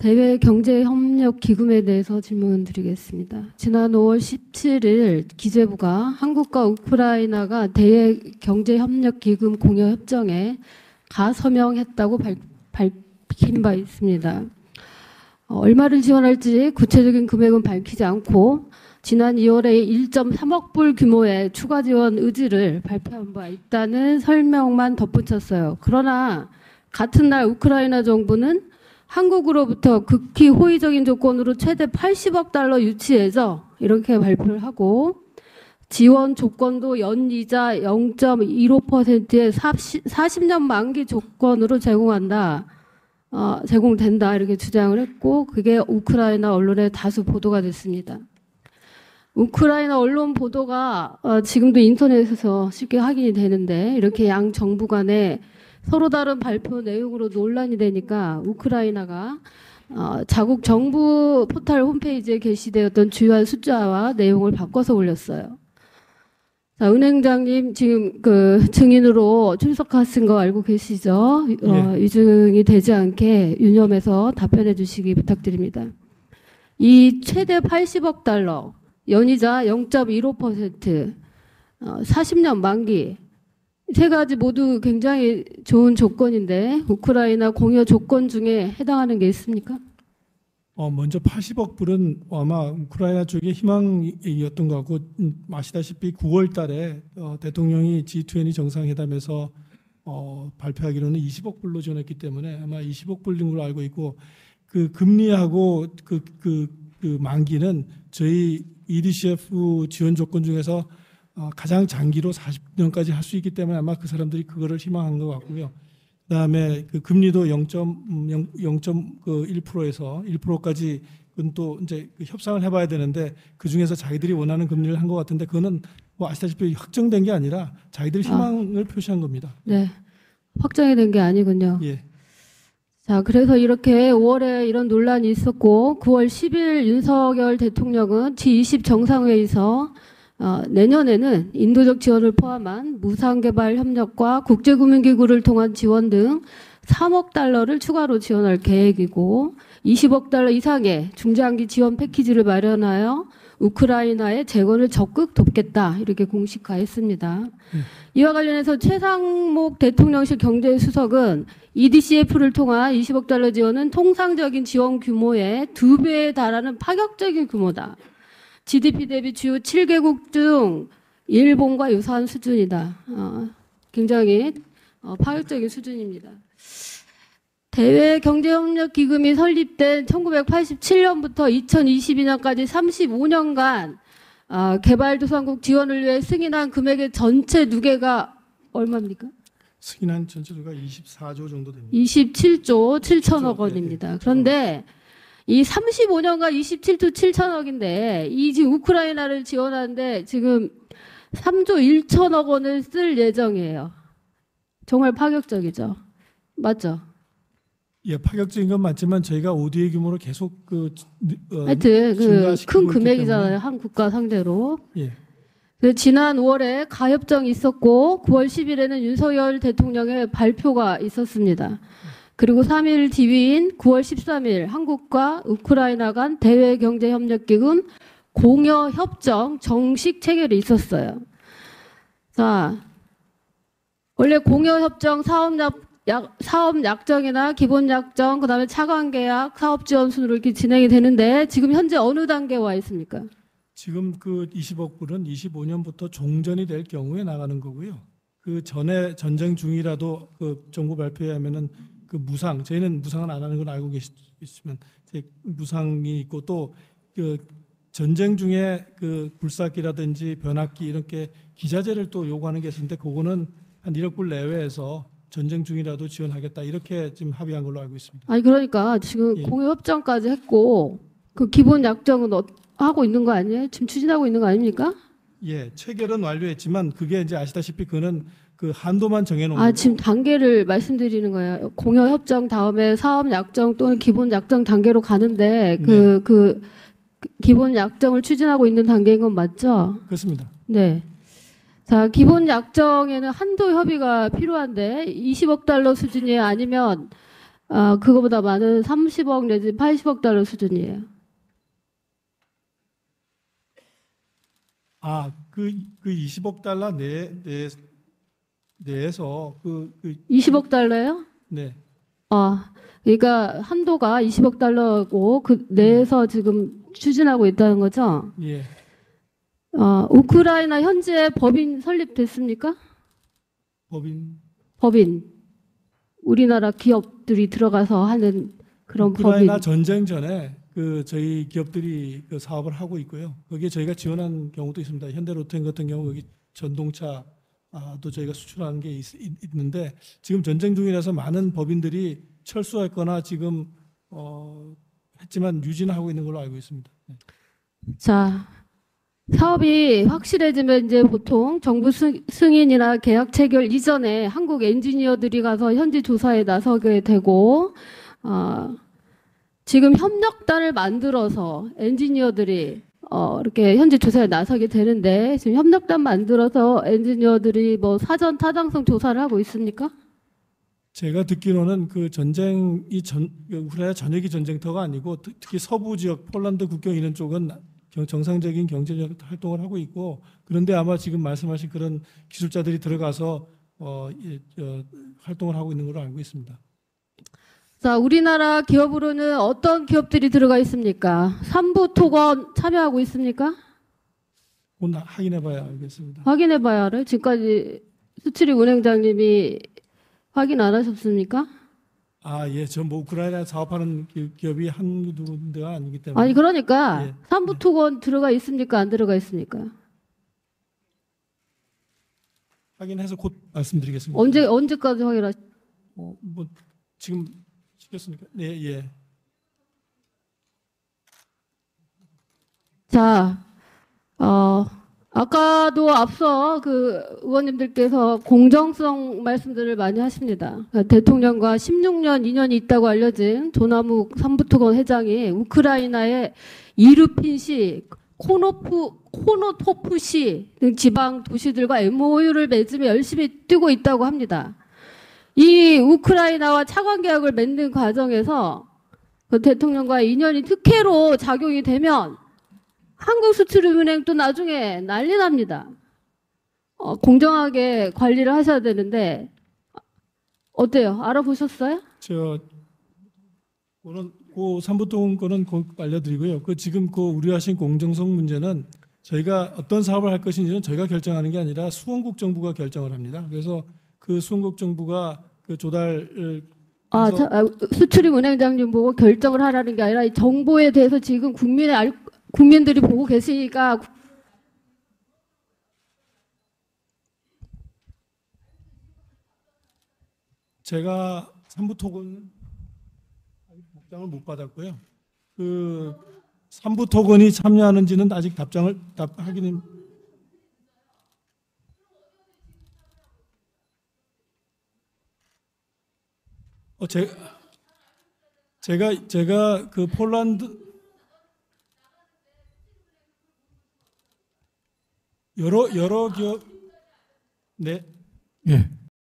대외 경제 협력 기금에 대해서 질문 드리겠습니다. 지난 5월 17일 기재부가 한국과 우크라이나가 대외 경제 협력 기금 공여 협정에 가서명했다고 발, 밝힌 바 있습니다. 어, 얼마를 지원할지 구체적인 금액은 밝히지 않고 지난 2월에 1.3억 불 규모의 추가 지원 의지를 발표한 바 있다는 설명만 덧붙였어요. 그러나 같은 날 우크라이나 정부는 한국으로부터 극히 호의적인 조건으로 최대 80억 달러 유치해서 이렇게 발표를 하고 지원 조건도 연이자 0.15%의 40 년 만기 조건으로 제공한다. 어, 제공된다. 이렇게 주장을 했고 그게 우크라이나 언론에 다수 보도가 됐습니다. 우크라이나 언론 보도가 어, 지금도 인터넷에서 쉽게 확인이 되는데 이렇게 양 정부 간에 서로 다른 발표 내용으로 논란이 되니까 우크라이나가 어, 자국 정부 포털 홈페이지에 게시되었던 주요한 숫자와 내용을 바꿔서 올렸어요. 자, 은행장님 지금 그 증인으로 출석하신 거 알고 계시죠? 어, 예. 유증이 되지 않게 유념해서 답변해 주시기 부탁드립니다. 이 최대 80억 달러, 연이자 0.15%, 어, 40년 만기, 세 가지 모두 굉장히 좋은 조건인데 우크라이나 공여 조건 중에 해당하는 게 있습니까? 어, 먼저 80억 불은 아마 우크라이나 쪽의 희망이었던 것 같고 음, 아시다시피 9월 달에 어, 대통령이 G20 정상회담에서 어, 발표하기로는 20억 불로 지원했기 때문에 아마 20억 불인 걸로 알고 있고 그 금리하고 그, 그, 그 만기는 저희 EDCF 지원 조건 중에서 어, 가장 장기로 40년까지 할 수 있기 때문에 아마 그 사람들이 그거를 희망한 것 같고요. 그다음에 그 금리도 음, 0.1%에서 1%까지 그건 또 이제 그 협상을 해봐야 되는데 그 중에서 자기들이 원하는 금리를 한 것 같은데 그거는 뭐 아시다시피 확정된 게 아니라 자기들 희망을 표시한 겁니다. 네. 확정이 된 게 아니군요. 예, 자, 그래서 이렇게 5월에 이런 논란이 있었고 9월 10일 윤석열 대통령은 G20 정상회의에서 어, 내년에는 인도적 지원을 포함한 무상개발 협력과 국제금융기구를 통한 지원 등 3억 달러를 추가로 지원할 계획이고 20억 달러 이상의 중장기 지원 패키지를 마련하여 우크라이나의 재건을 적극 돕겠다 이렇게 공식화했습니다. 이와 관련해서 최상목 대통령실 경제수석은 EDCF를 통한 20억 달러 지원은 통상적인 지원 규모의 두 배에 달하는 파격적인 규모다. GDP 대비 주요 7개국 중 일본과 유사한 수준이다. 어, 굉장히 어, 파격적인 수준입니다. 대외 경제협력 기금이 설립된 1987년부터 2022년까지 35년간 어, 개발도상국 지원을 위해 승인한 금액의 전체 누계가 얼마입니까? 승인한 전체수가 24조 정도 됩니다. 27조 7천억 그렇죠. 원입니다. 그런데 이 35년간 27조 7천억인데 이 지금 우크라이나를 지원하는데 지금 3조 1천억 원을 쓸 예정이에요. 정말 파격적이죠. 맞죠? 예, 파격적인 건 맞지만 저희가 오디의 규모를 계속 그 어, 하여튼 그 큰 금액이잖아요. 한 국가 상대로. 예, 지난 5월에 가협정이 있었고 9월 10일에는 윤석열 대통령의 발표가 있었습니다. 그리고 3일 뒤인 9월 13일 한국과 우크라이나 간 대외 경제 협력 기금 공여 협정 정식 체결이 있었어요. 자, 원래 공여 협정 사업 약정이나 기본 약정 그 다음에 차관 계약 사업 지원 순으로 이렇게 진행이 되는데 지금 현재 어느 단계에 와 있습니까? 지금 그 20억 불은 25년부터 종전이 될 경우에 나가는 거고요. 그 전에 전쟁 중이라도 그 정부 발표에 하면은 그 무상 저희는 무상은 안 하는 걸 알고 계시면 무상이 있고 또 그 전쟁 중에 그 불사기라든지 변압기 이렇게 기자재를 또 요구하는 게 있는데 그거는 한 1억 불 내외에서 전쟁 중이라도 지원하겠다 이렇게 지금 합의한 걸로 알고 있습니다. 아니 그러니까 지금 예. 공여 협정까지 했고 그 기본 약정은 어- 하고 있는 거 아니에요? 지금 추진하고 있는 거 아닙니까? 예, 체결은 완료했지만 그게 이제 아시다시피 그는 그 한도만 정해놓은 아 지금 단계를 말씀드리는 거예요. 공여 협정 다음에 사업 약정 또는 기본 약정 단계로 가는데 그그 기본 약정을 추진하고 있는 단계인 건 맞죠? 그렇습니다. 네. 자, 기본 약정에는 한도 협의가 필요한데 20억 달러 수준이 아니면 아, 그거보다 많은 30억 내지 80억 달러 수준이에요. 아, 그, 그 20억 달러 내, 내, 내에서 그, 그, 20억 달러요? 네. 아, 그러니까 한도가 20억 달러고 그 내에서 지금 추진하고 있다는 거죠. 예. 어, 우크라이나 현재 법인 설립됐습니까? 법인. 법인. 우리나라 기업들이 들어가서 하는 그런 우크라이나 법인. 전쟁 전에 그 저희 기업들이 그 사업을 하고 있고요. 거기에 저희가 지원한 경우도 있습니다. 현대로템 같은 경우 여기 전동차 도 저희가 수출하는 게 있, 는데 지금 전쟁 중이라서 많은 법인들이 철수했거나 지금 어, 했지만 유진하고 있는 걸로 알고 있습니다. 네. 자, 사업이 확실해지면 이제 보통 정부 승- 승인이나 계약 체결 이전에 한국 엔지니어들이 가서 현지 조사에 나서게 되고, 어, 지금 협력단을 만들어서 엔지니어들이 어, 이렇게 현지 조사에 나서게 되는데, 지금 협력단 만들어서 엔지니어들이 뭐 사전 타당성 조사를 하고 있습니까? 제가 듣기로는 그 전쟁 이 전그 우크라이나 전역이 전쟁터가 아니고 특- 특히 서부 지역 폴란드 국경 이런 쪽은 경- 정상적인 경제적 활동을 하고 있고 그런데 아마 지금 말씀하신 그런 기술자들이 들어가서 어, 예, 어, 활동을 하고 있는 걸로 알고 있습니다. 자, 우리나라 기업으로는 어떤 기업들이 들어가 있습니까? 삼부 토건 참여하고 있습니까? 곧 확인해봐야 알겠습니다. 확인해봐야 알아요. 지금까지 수출입 운행장님이 확인 안 하셨습니까? 아, 예, 저 뭐 우크라이나 사업하는 기- 기업이 한두 군데가 아니기 때문에 아니 그러니까 예. 삼부 토건 들어가 있습니까? 안 들어가 있습니까? 확인해서 곧 말씀드리겠습니다. 언제 언제까지 확인하? 어, 뭐 지금 시켰으니까 네, 예. 자, 어, 아까도 앞서 그 의원님들께서 공정성 말씀들을 많이 하십니다. 그러니까 대통령과 16년 인연이 있다고 알려진 조남욱 삼부토건 회장이 우크라이나의 이르핀시, 코노프, 코노토프시 등 지방 도시들과 MOU를 맺으며 열심히 뛰고 있다고 합니다. 이 우크라이나와 차관 계약을 맺는 과정에서 그 대통령과 인연이 특혜로 작용이 되면 한국 수출은행 또 나중에 난리 납니다. 어, 공정하게 관리를 하셔야 되는데 어때요? 알아보셨어요? 저 그는 그 삼부통 거는 곧 알려드리고요. 그 지금 그 우려하신 공정성 문제는 저희가 어떤 사업을 할 것인지는 저희가 결정하는 게 아니라 수원국 정부가 결정을 합니다. 그래서 그 수원국 정부가 그 조달을 아, 자, 아, 수출입 은행장님 보고 결정을 하라는 게 아니라 이 정보에 대해서 지금 국민의 알, 국민들이 보고 계시니까 제가 삼부토건 답장을 못 받았고요. 그 삼부토건이 참여하는지는 아직 답장을 답 확인 어, 제, 제가 제가 그 폴란드 여러 여러 기업 네 예.